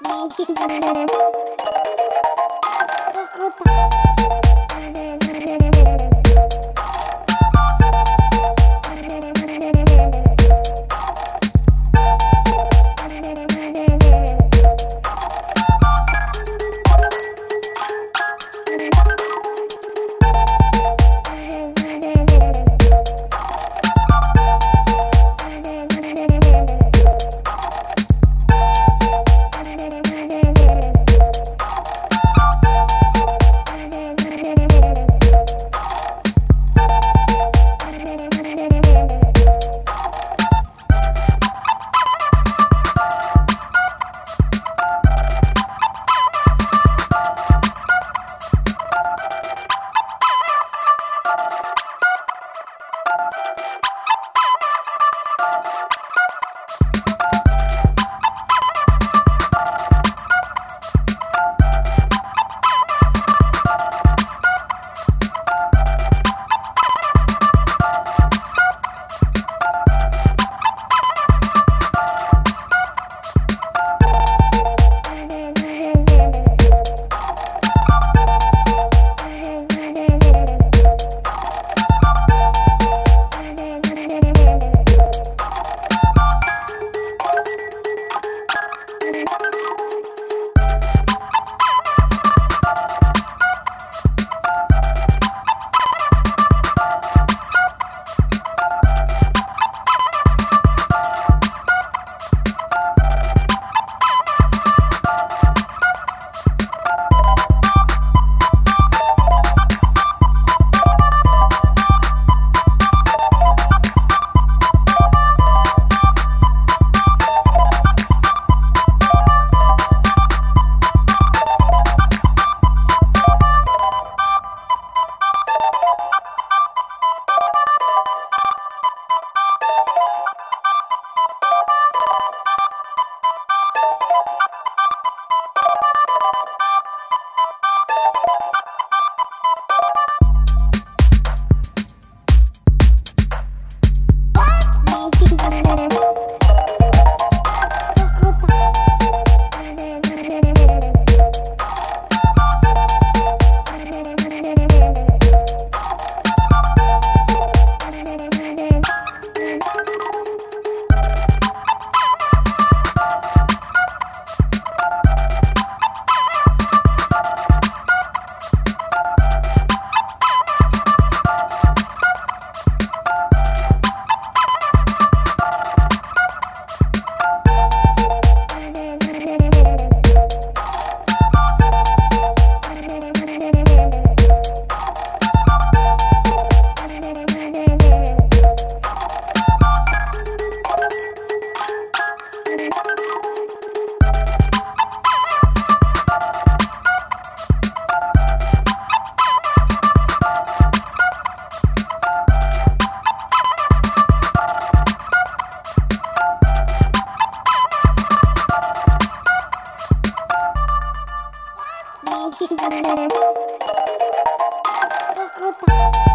没去。Thank you. Thank